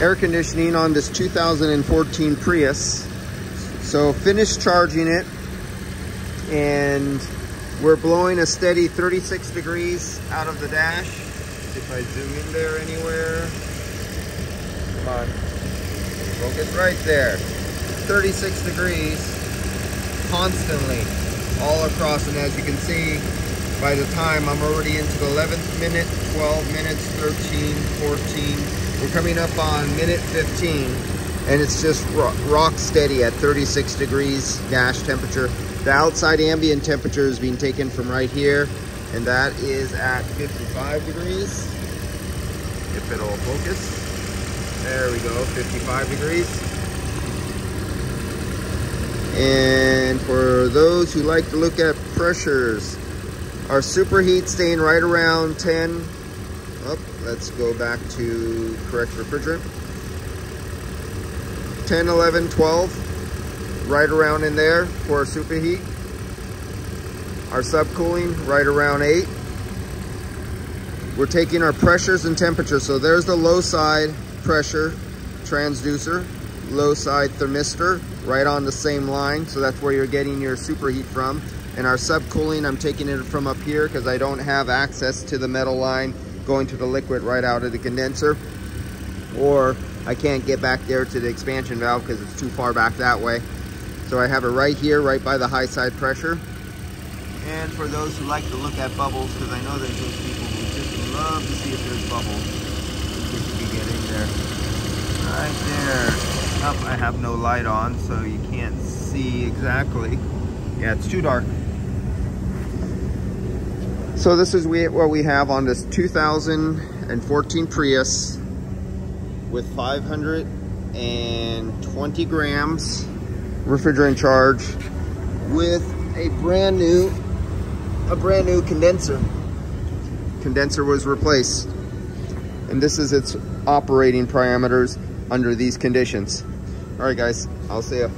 air conditioning on this 2014 Prius. So finished charging it and we're blowing a steady 36 degrees out of the dash. If I zoom in there anywhere, come on, focus right there. 36 degrees constantly all across and as you can see by the time I'm already into the 11th minute 12 minutes 13 14 we're coming up on minute 15 and it's just rock steady at 36 degrees dash temperature. The outside ambient temperature is being taken from right here and that is at 55 degrees. If it'll focus. There we go 55 degrees. And for those who like to look at pressures, our superheat staying right around 10. Oh, let's go back to correct refrigerant. 10, 11, 12, right around in there for our superheat. Our subcooling, right around 8. We're taking our pressures and temperatures. So there's the low side pressure transducer, low side thermistor, right on the same line. So that's where you're getting your superheat from. And our subcooling, I'm taking it from up here because I don't have access to the metal line going to the liquid right out of the condenser. Or I can't get back there to the expansion valve because it's too far back that way. So I have it right here, right by the high side pressure. And for those who like to look at bubbles, because I know there's those people who just love to see if there's bubbles. If you can get in there. Right there. Oh, I have no light on, so you can't see exactly. Yeah, it's too dark. So this is what we have on this 2014 Prius with 520 grams refrigerant charge with a brand new a brand new condenser. Condenser was replaced. And this is its operating parameters under these conditions. All right, guys, I'll see you.